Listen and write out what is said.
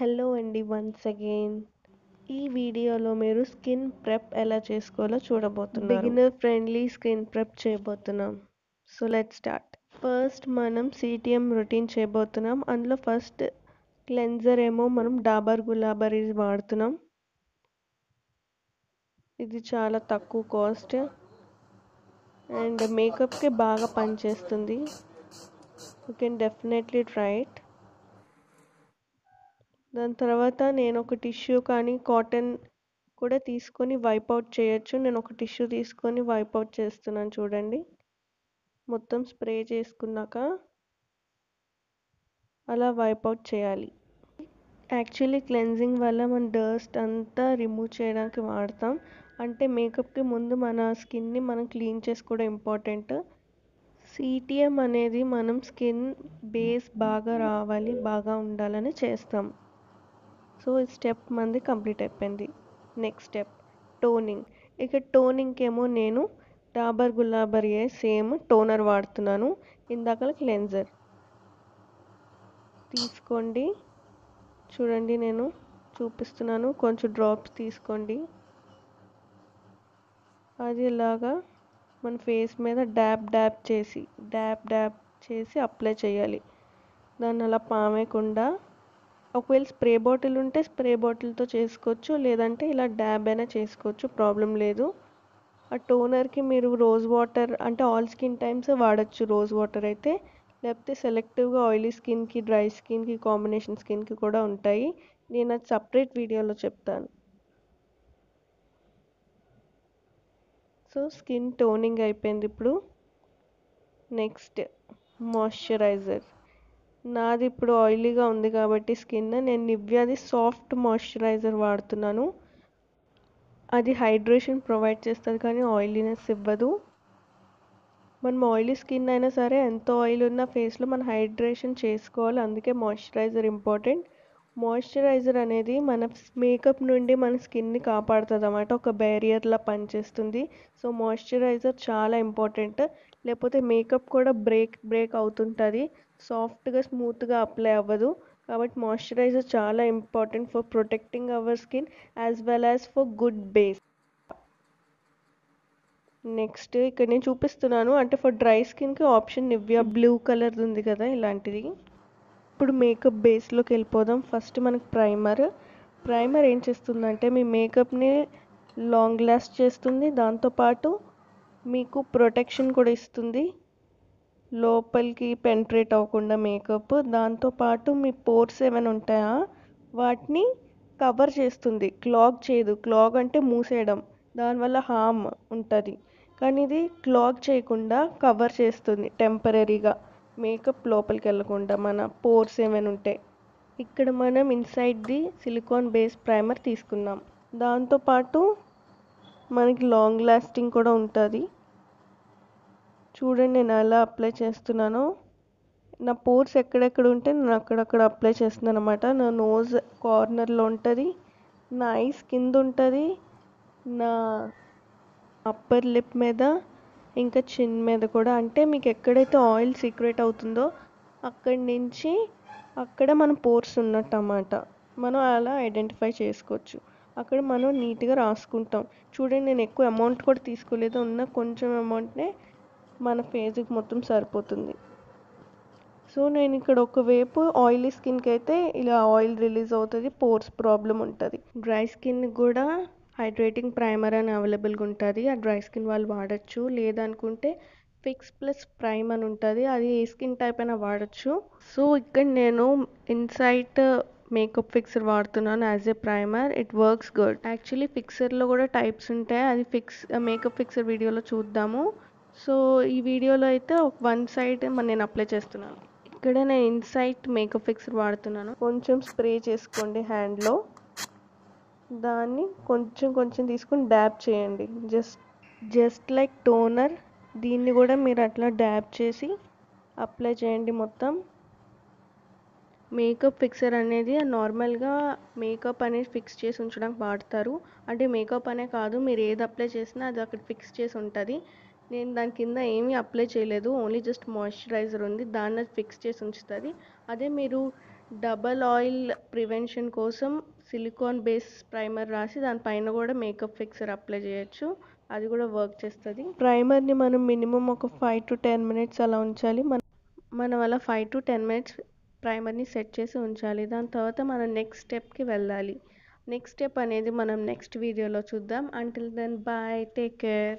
Hello అండి once again. ఈ వీడియోలో మీరు స్కిన్ ప్రెప్ ఎలా చేసుకోవాలో చూడబోతున్నారు. బిగినర్ ఫ్రెండ్లీ స్కిన్ ప్రెప్ చేయబోతున్నాం. So let start. ఫస్ట్ మనం సిటిఎం రొటీన్ చేయబోతున్నాం. అందులో ఫస్ట్ క్లెన్జర్ ఏమో మనం డాబర్ గులాబరీ వాడుతున్నాం. ఇది చాలా తక్కువ కాస్ట్. అండ్ మేకప్కి బాగా పనిచేస్తుంది. You can definitely try it. దాని తర్వాత నేను ఒక టిష్యూ కానీ కాటన్ కూడా తీసుకొని వైప్ అవుట్ చేయొచ్చు. నేను ఒక టిష్యూ తీసుకొని వైప్ అవుట్ చేస్తున్నాను చూడండి. మొత్తం స్ప్రే చేసుకున్నాక అలా వైప్ అవుట్ చేయాలి. యాక్చువల్లీ క్లెన్జింగ్ వల్ల మన డస్ట్ అంతా రిమూవ్ చేయడానికి వాడతాం. అంటే మేకప్కి ముందు మన స్కిన్ని మనం క్లీన్ చేసుకోవడం ఇంపార్టెంట్. సిటిఎం అనేది మనం స్కిన్ బేస్ బాగా రావాలి బాగా ఉండాలని చేస్తాం. సో ఈ స్టెప్ మంది కంప్లీట్ అయిపోయింది. Next step toning. ఇక టోనింగ్కి ఏమో నేను డాబర్ గులాబరియే సేమ్ టోనర్ వాడుతున్నాను. ఇందాక క్లెన్జర్ తీసుకోండి. చూడండి నేను చూపిస్తున్నాను. కొంచెం డ్రాప్స్ తీసుకోండి. అది ఇలాగా మన ఫేస్ మీద డ్యాప్ డ్యాప్ చేసి డ్యాబ్ డ్యాబ్ చేసి అప్లై చేయాలి. దాన్ని అలా పామేయకుండా ఒకవేళ స్ప్రే బాటిల్ ఉంటే స్ప్రే బాటిల్తో చేసుకోవచ్చు లేదంటే ఇలా డ్యాబ్ అయినా చేసుకోవచ్చు ప్రాబ్లం లేదు. ఆ టోనర్కి మీరు రోజ్ వాటర్ అంటే ఆల్ స్కిన్ టైమ్స్ వాడచ్చు రోజ్ వాటర్ అయితే. లేకపోతే సెలెక్టివ్గా ఆయిలీ స్కిన్కి డ్రై స్కిన్కి కాంబినేషన్ స్కిన్కి కూడా ఉంటాయి. నేను అది సపరేట్ వీడియోలో చెప్తాను. సో స్కిన్ టోనింగ్ అయిపోయింది ఇప్పుడు. Next moisturizer. నాది ఇప్పుడు ఆయిలీగా ఉంది కాబట్టి స్కిన్ నేను నివ్యాది సాఫ్ట్ మాయిశ్చరైజర్ వాడుతున్నాను. అది హైడ్రేషన్ ప్రొవైడ్ చేస్తుంది కానీ ఆయిలీనెస్ ఇవ్వదు. మనం ఆయిలీ స్కిన్ అయినా సరే ఎంత ఆయిల్ ఉన్న ఫేస్లో మనం హైడ్రేషన్ చేసుకోవాలి. అందుకే మాయిశ్చరైజర్ ఇంపార్టెంట్ మాయిశ్చరైజర్ అనేది మన మేకప్ నుండి మన స్కిన్ని కాపాడుతుంది అన్నమాట. ఒక బ్యారియర్లా పనిచేస్తుంది. సో మాయిశ్చరైజర్ చాలా ఇంపార్టెంట్ లేకపోతే మేకప్ కూడా బ్రేక్ బ్రేక్ అవుతుంటుంది. సాఫ్ట్గా స్మూత్గా అప్లై అవ్వదు. కాబట్టి మాయిశ్చరైజర్ చాలా important for protecting our skin as well as for good base. Next ఇక్కడ నేను చూపిస్తున్నాను. అంటే ఫర్ డ్రై స్కిన్కి ఆప్షన్ నివ్యా బ్లూ కలర్ ఉంది కదా ఇలాంటిది. ఇప్పుడు మేకప్ బేస్లోకి వెళ్ళిపోదాం. ఫస్ట్ మనకి ప్రైమర్. ప్రైమర్ ఏం చేస్తుందంటే మీ మేకప్ని లాంగ్ లాస్ట్ చేస్తుంది. దాంతోపాటు మీకు ప్రొటెక్షన్ కూడా ఇస్తుంది. లోపలికి పెంట్రేట్ అవ్వకుండా మేకప్. దాంతోపాటు మీ పోర్స్ ఏమైనా ఉంటాయా? వాటిని కవర్ చేస్తుంది. క్లాగ్ చేయదు. క్లాగ్ అంటే మూసేయడం. దానివల్ల హామ్ ఉంటుంది. కానీ ఇది క్లాగ్ చేయకుండా కవర్ చేస్తుంది టెంపరీగా. మేకప్ లోపలికి వెళ్ళకుండా మన పోర్స్ ఏమైనా ఉంటే. ఇక్కడ మనం inside the silicone base primer తీసుకున్నాం. దాంతోపాటు మనకి లాంగ్ లాస్టింగ్ కూడా ఉంటుంది. చూడండి నేను ఎలా అప్లై చేస్తున్నానో. నా పోర్స్ ఎక్కడెక్కడ ఉంటే నేను అక్కడక్కడ అప్లై చేస్తున్నాను అనమాట నా నోజ్ కార్నర్లో ఉంటుంది నా ఐస్ కింద ఉంటుంది నా అప్పర్ లిప్ మీద ఇంకా చిన్ మీద కూడా. అంటే మీకు ఎక్కడైతే ఆయిల్ సీక్రెట్ అవుతుందో అక్కడి నుంచి అక్కడ మన పోర్స్ ఉన్నట్టు అన్నమాట మనం అలా ఐడెంటిఫై చేసుకోవచ్చు. అక్కడ మనం నీట్గా రాసుకుంటాం. చూడండి నేను ఎక్కువ అమౌంట్ కూడా తీసుకోలేదు. ఉన్న కొంచెం అమౌంట్నే మన ఫేస్కి మొత్తం సరిపోతుంది. సో నేను ఇక్కడ ఒకవైపు ఆయిలీ స్కిన్కి అయితే ఇలా ఆయిల్ రిలీజ్ అవుతుంది పోర్స్ ప్రాబ్లం ఉంటుంది. డ్రై స్కిన్ కూడా హైడ్రేటింగ్ ప్రైమర్ అని అవైలబుల్గా ఉంటుంది. ఆ డ్రై స్కిన్ వాళ్ళు వాడచ్చు. లేదనుకుంటే ఫిక్స్ ప్లస్ ప్రైమ్ అని ఉంటుంది. అది ఏ స్కిన్ టైప్ అయినా వాడచ్చు. సో ఇక్కడ నేను ఇన్సైట్ మేకప్ ఫిక్సర్ వాడుతున్నాను as a primer. It works good. Actually ఫిక్సర్లో కూడా టైప్స్ ఉంటాయి. అది ఫిక్స్ మేకప్ ఫిక్సర్ వీడియోలో చూద్దాము. సో ఈ వీడియోలో అయితే ఒక వన్ సైడ్ నేను అప్లై చేస్తున్నాను. ఇక్కడ నేను ఇన్సైట్ మేకప్ ఫిక్సర్ వాడుతున్నాను. కొంచెం స్ప్రే చేసుకోండి హ్యాండ్లో. దాన్ని కొంచెం కొంచెం తీసుకొని డ్యాప్ చేయండి. Just just like toner. దీన్ని కూడా మీరు అట్లా డ్యాబ్ చేసి అప్లై చేయండి మొత్తం. మేకప్ ఫిక్సర్ అనేది నార్మల్గా మేకప్ అనేది ఫిక్స్ చేసి ఉంచడానికి వాడతారు. అంటే మేకప్ అనే కాదు మీరు ఏది అప్లై చేసినా అది అక్కడ ఫిక్స్ చేసి ఉంటుంది. నేను దాని కింద ఏమీ అప్లై చేయలేదు. ఓన్లీ జస్ట్ మాయిశ్చరైజర్ ఉంది. దాన్ని ఫిక్స్ చేసి ఉంచుతుంది. అదే మీరు డబల్ ఆయిల్ ప్రివెన్షన్ కోసం సిలికాన్ బేస్ ప్రైమర్ రాసి దానిపైన కూడా మేకప్ ఫిక్సర్ అప్లై చేయొచ్చు. అది కూడా వర్క్ చేస్తుంది. ప్రైమర్ని మనం మినిమం ఒక ఫైవ్ టు టెన్ మినిట్స్ అలా ఉంచాలి. మన మనం అలా ఫైవ్ టు టెన్ మినిట్స్ ప్రైమర్ని సెట్ చేసి ఉంచాలి. దాని తర్వాత మనం నెక్స్ట్ స్టెప్కి వెళ్ళాలి. నెక్స్ట్ స్టెప్ అనేది మనం నెక్స్ట్ వీడియోలో చూద్దాం. Until then bye take care